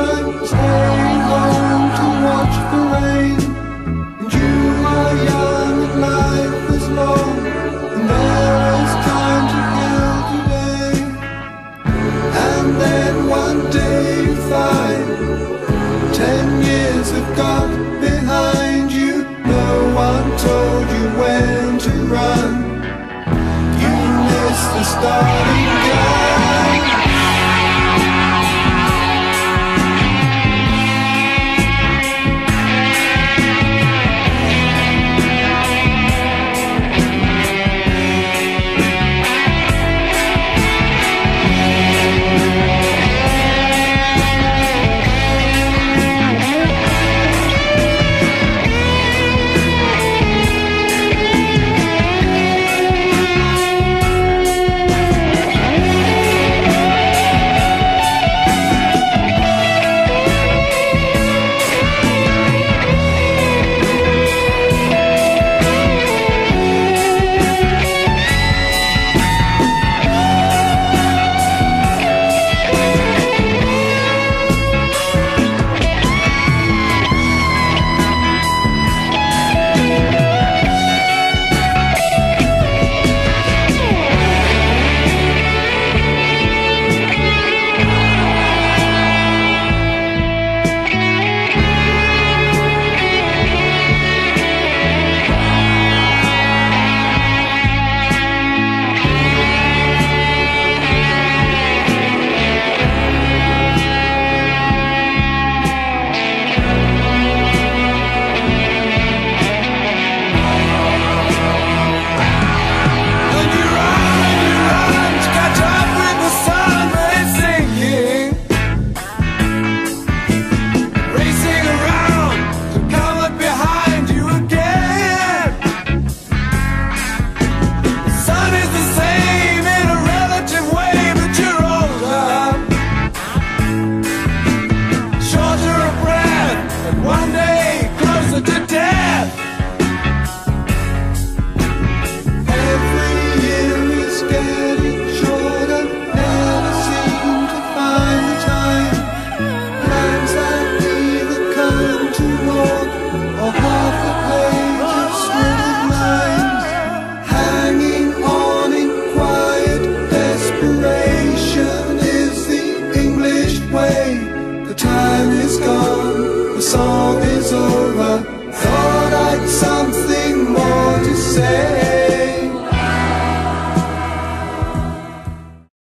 sun, stay home to watch the rain. And you are young and life is long, and there is time to kill today. And then one day you find ten years have gone behind you. No one told you when to run. You missed the starting gun. song is over.